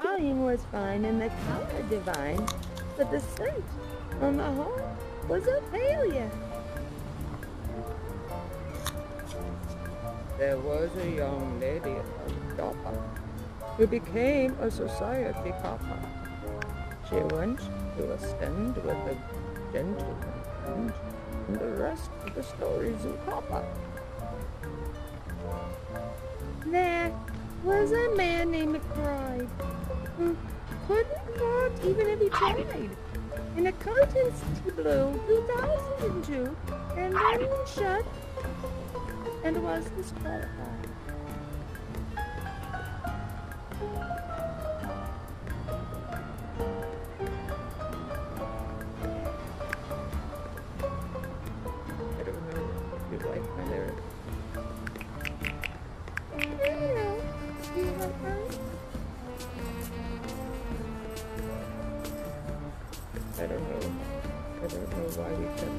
drawing was fine and the color divine, but the scent, on the whole, was a failure. There was a young lady of Joppa who became a society copper. She went to a stand with a gentleman and the rest of the story's in copper. There was a man named McBride who couldn't vote even if he tried. In a contest he blew 2002 and then shut and was disqualified. I don't know. I don't know why we cut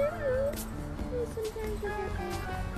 lyrics. Sometimes I get.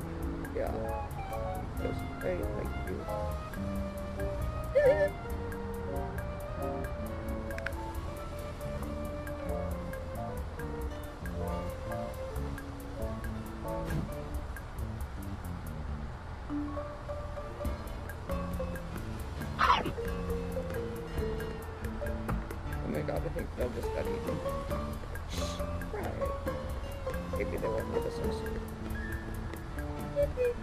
Yeah. Great, thank you. Oh my god, I think they'll just got eaten. Right. Maybe they won't Thank you.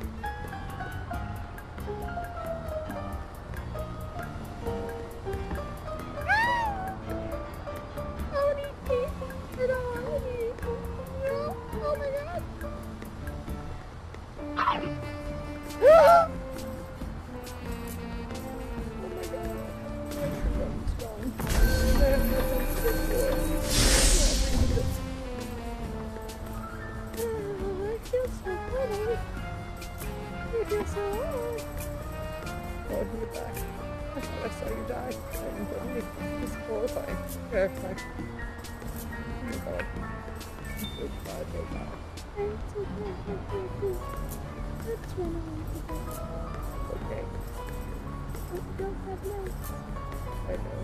Oh, you're back. I I saw you die. I. It's horrifying. Terrifying. Oh my god. Goodbye, goodbye. It's okay. It's okay. Let's run away together. Okay. But we don't have legs. I know.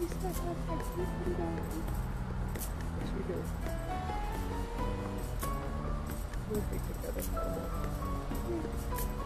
We still have legs. We can go. Yes, we do. We'll be together for a while.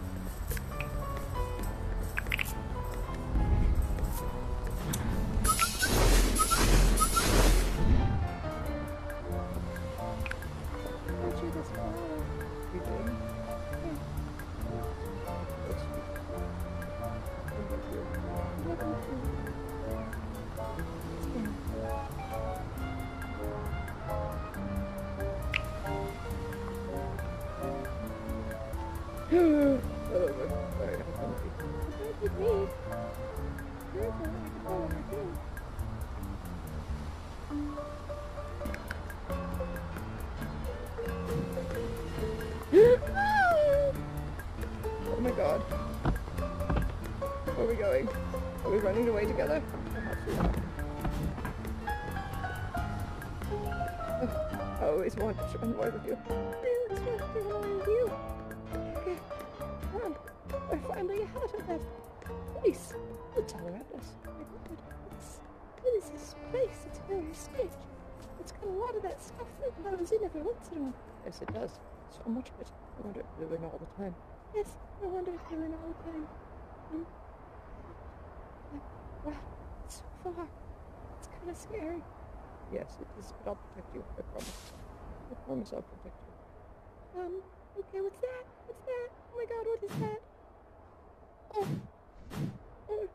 oh my god. Where are we going? Are we running away together? Oh, I always wanted to run away with you. Okay, on. We're finally out of that place. It's all around us. It's, what is this place? It's very strange. It's got a lot of that stuff that goes in every once in a while. Yes, it does. So much of it. I wonder if they're in all the time. Yes, I wonder if they're in all the time. Hmm? Wow, it's so far. It's kind of scary. Yes, it is, but I'll protect you. I promise. I promise I'll protect you. Um, okay, what's that? What's that? Oh my god, what is that? Oh. Oh.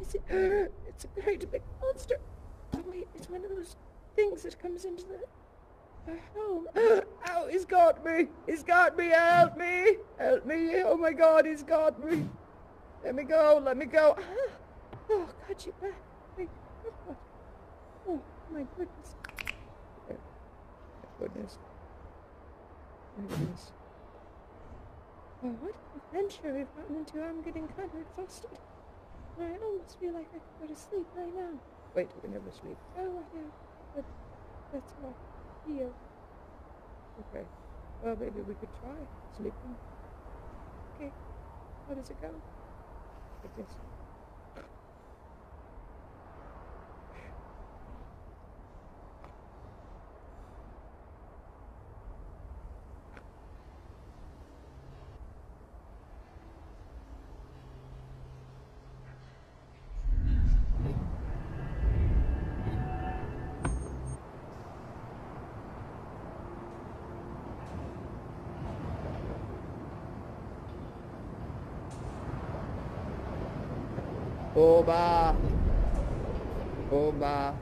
Is it? It's a great big monster. Oh wait, it's one of those things that comes into the our home. Oh, he's got me. He's got me. Help me. Help me. Oh my god, he's got me. Let me go. Let me go. Oh, God, you back. Oh, oh, oh, my goodness. Goodness. My goodness. Oh, what an adventure we've gotten into. I'm getting kind of exhausted. I almost feel like I could go to sleep right now. Wait, we never sleep. Oh, I know. But that's how I feel. Okay. Well, maybe we could try sleeping. Okay. How does it go? Like this. Oba. Oba.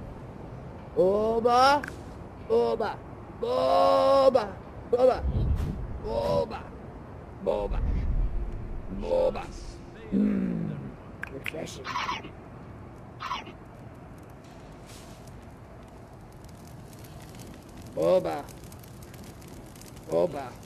Oba. Oba. Boba. Boba. Boba. Boba. Boba. Mmm. Refreshing. Boba. Boba.